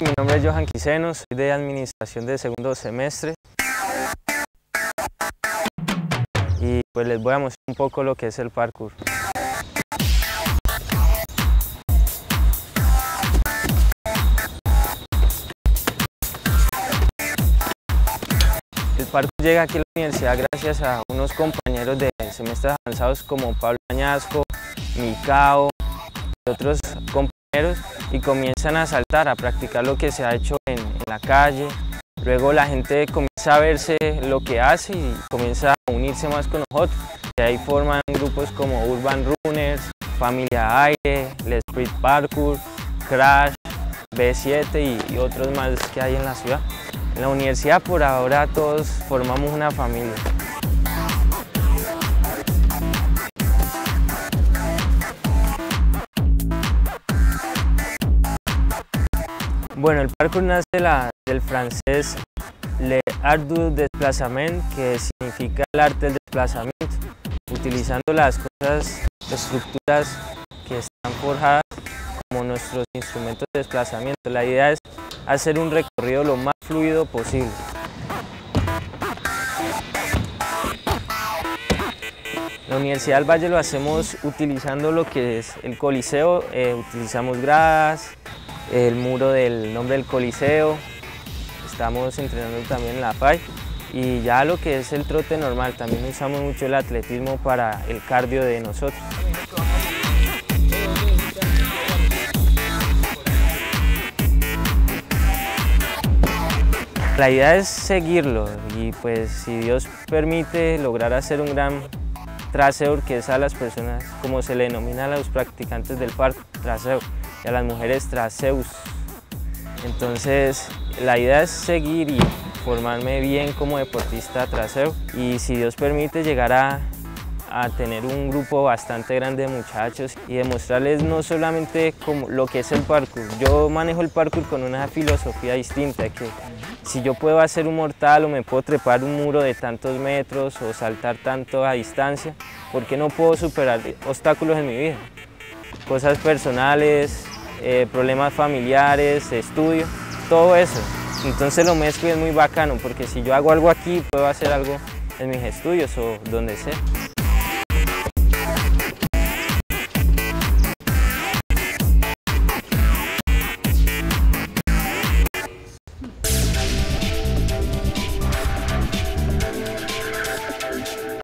Mi nombre es Johan Quiseno, soy de Administración de segundo semestre. Y pues les voy a mostrar un poco lo que es el parkour. El parkour llega aquí a la universidad gracias a unos compañeros de semestres avanzados como Pablo Añasco, Micao y otros compañeros y comienzan a saltar, a practicar lo que se ha hecho en, en la calle. Luego la gente comienza a verse lo que hace y comienza a unirse más con nosotros. De ahí forman grupos como Urban Runners, Familia Aire, Les Street Parkour, Crash, B7 y, y otros más que hay en la ciudad. En la universidad por ahora todos formamos una familia. Bueno, el parkour nace del francés Le Art du Déplacement, que significa el arte del desplazamiento, utilizando las cosas, estructuras que están forjadas como nuestros instrumentos de desplazamiento. La idea es hacer un recorrido lo más fluido posible. La Universidad del Valle lo hacemos utilizando lo que es el coliseo, eh, utilizamos gradas, el muro del nombre del coliseo, estamos entrenando también en la FAI. Y ya lo que es el trote normal, también usamos mucho el atletismo para el cardio de nosotros. La idea es seguirlo y pues si Dios permite lograr hacer un gran traseur que es a las personas como se le denomina a los practicantes del parque, traseur a las mujeres traseus. Entonces la idea es seguir y formarme bien como deportista traseur y si Dios permite llegar a, a tener un grupo bastante grande de muchachos y demostrarles no solamente como lo que es el parkour, yo manejo el parkour con una filosofía distinta que si yo puedo hacer un mortal o me puedo trepar un muro de tantos metros o saltar tanto a distancia, ¿por qué no puedo superar obstáculos en mi vida? Cosas personales, eh, problemas familiares, estudio, todo eso. Entonces lo mezclo y es muy bacano porque si yo hago algo aquí puedo hacer algo en mis estudios o donde sea.